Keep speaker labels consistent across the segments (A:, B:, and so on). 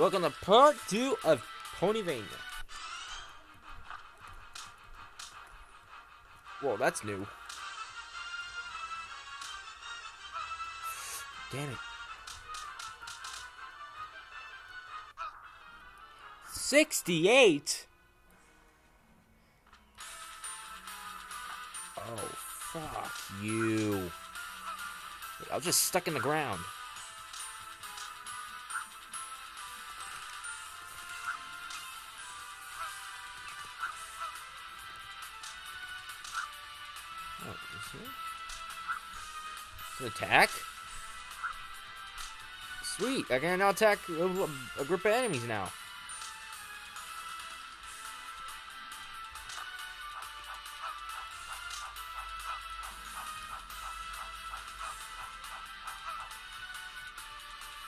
A: Welcome to part two of Ponyvania. Whoa, that's new. Damn it. Sixty-eight. Oh, fuck you. I was just stuck in the ground. It's an attack? Sweet, I can now attack a, a group of enemies now.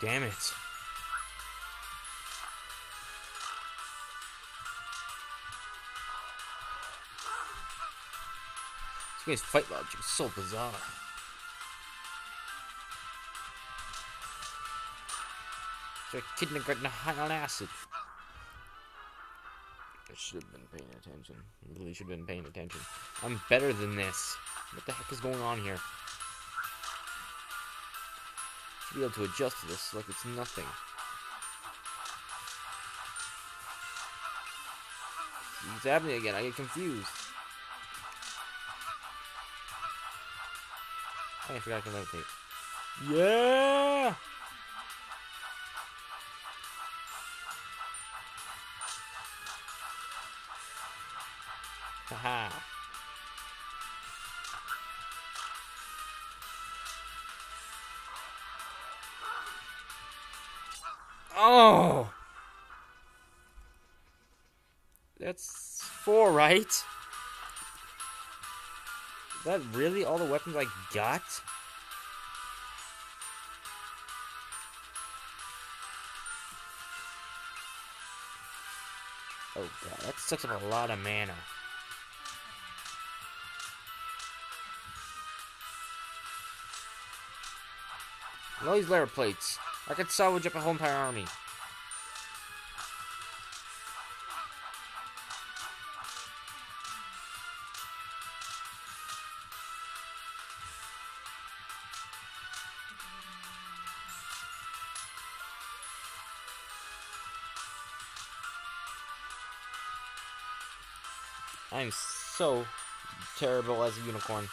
A: Damn it. This fight logic is so bizarre. It's like kindergarten high on acid. I should have been paying attention. I really should have been paying attention. I'm better than this. What the heck is going on here? Should be able to adjust to this like it's nothing. It's happening again. I get confused. Oh, I forgot I can levitate. Yeah! Haha. Oh! That's four, right? That really all the weapons I got? Oh god, that sucks up a lot of mana. And all these layer plates. I could salvage up a whole entire army. I'm so terrible as a unicorn.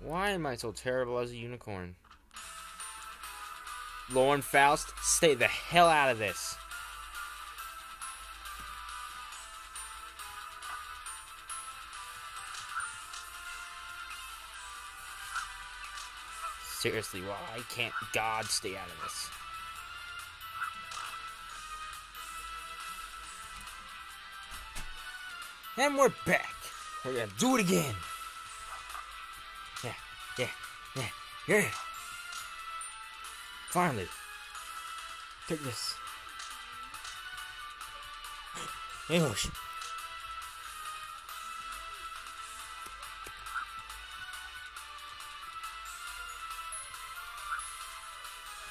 A: Why am I so terrible as a unicorn? Lauren Faust, stay the hell out of this. Seriously, why can't God stay out of this? And we're back. We're gonna do it again. Yeah, yeah, yeah, yeah. Finally. Take this. English.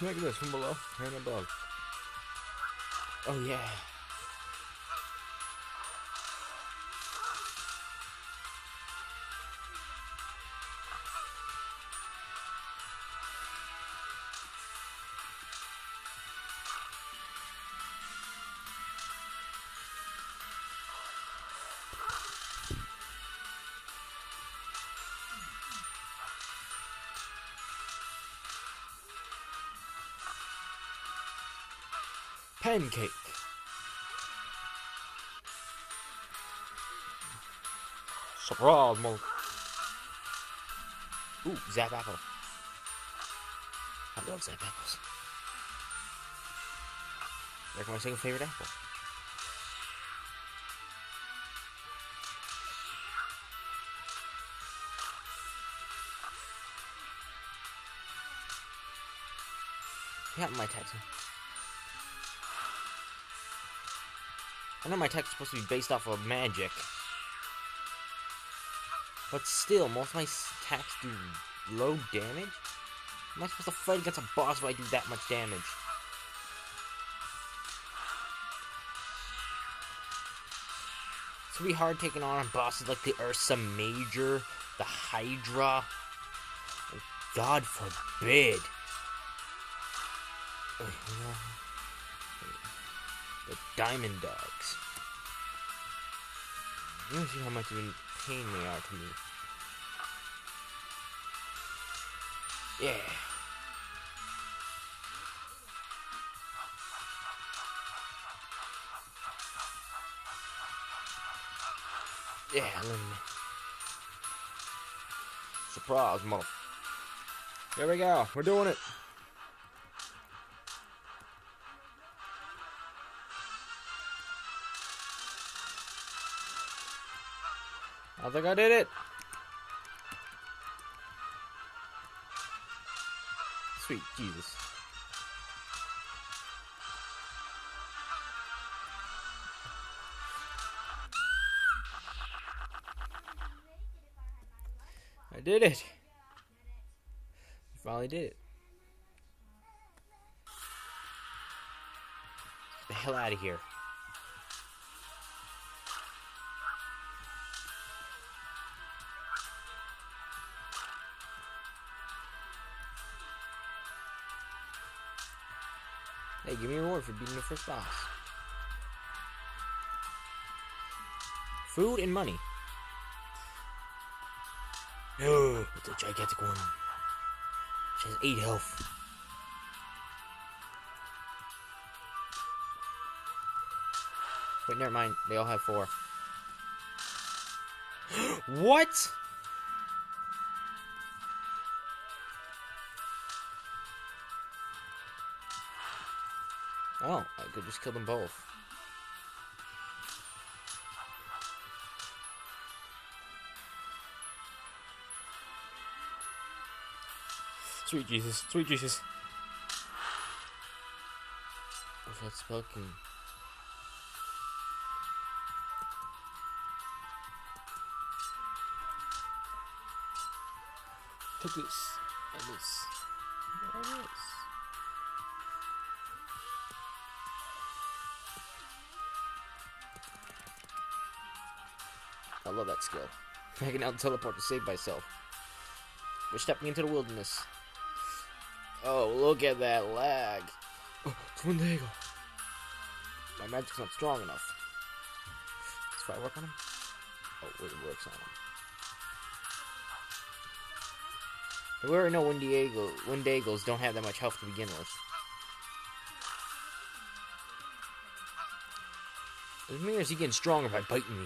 A: Look at this from below and above. Oh yeah. Pancake. Surprise, mode. Ooh, Zap Apple. I love Zap Apples. They're my second favorite apple. Yeah, my text. I know my text is supposed to be based off of magic. But still, most of my attacks do low damage? Am I supposed to fight against a boss if I do that much damage? It's gonna be hard taking on bosses like the Ursa Major, the Hydra. God forbid. The Diamond Dogs. You don't see how much of a pain they are to me. Yeah. Yeah, let me. Surprise, mother. There we go. We're doing it. I think I did it. Sweet Jesus. I did it. Finally did it. Get the hell out of here. Hey, give me a reward for beating the first boss. Food and money. No, it's a gigantic one. She has 8 health. Wait, never mind. They all have 4. what? Oh, I could just kill them both. Sweet Jesus, sweet Jesus. What's that spoken? Take this and this. There it I love that skill. I can now teleport to save myself. We're stepping into the wilderness. Oh, look at that lag. Oh, it's Wendigo. My magic's not strong enough. Does fire work on him? Oh, wait, it works on him. We already know Wendigo, Wendigos don't have that much health to begin with. Doesn't mean is he getting stronger by biting me.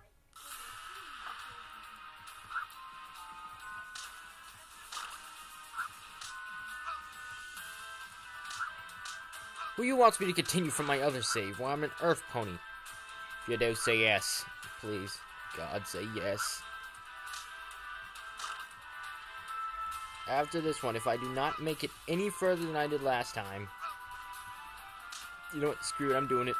A: Who you wants me to continue from my other save? Well, I'm an Earth Pony. If you do, say yes. Please. God, say yes. After this one, if I do not make it any further than I did last time, you know what? Screw it, I'm doing it.